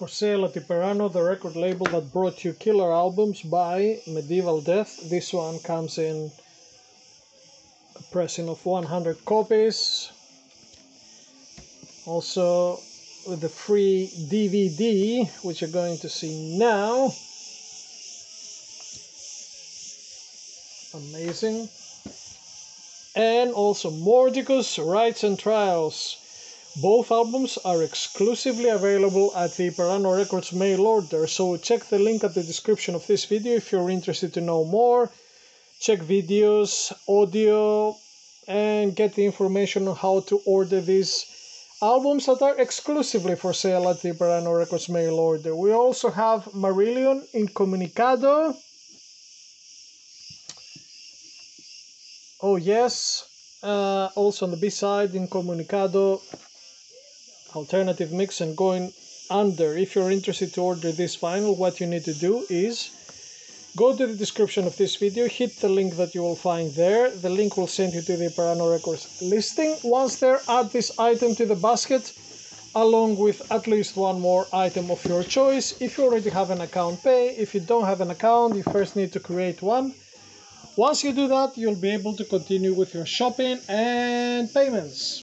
for sale at Yperano, the record label that brought you killer albums by Medieval Death. This one comes in a pressing of 100 copies. Also with the free DVD, which you're going to see now. Amazing. And also Mordicus Rights and Trials. Both albums are exclusively available at the Yperano Records mail order, so check the link at the description of this video if you're interested to know more. Check videos, audio, and get the information on how to order these albums that are exclusively for sale at the Yperano Records mail order. We also have Marillion Incommunicado. Oh yes, uh, also on the B side Incommunicado alternative mix and going under. If you're interested to order this vinyl, what you need to do is go to the description of this video, hit the link that you will find there. The link will send you to the Yperano Records listing. Once there, add this item to the basket along with at least one more item of your choice. If you already have an account, pay. If you don't have an account, you first need to create one. Once you do that, you'll be able to continue with your shopping and payments.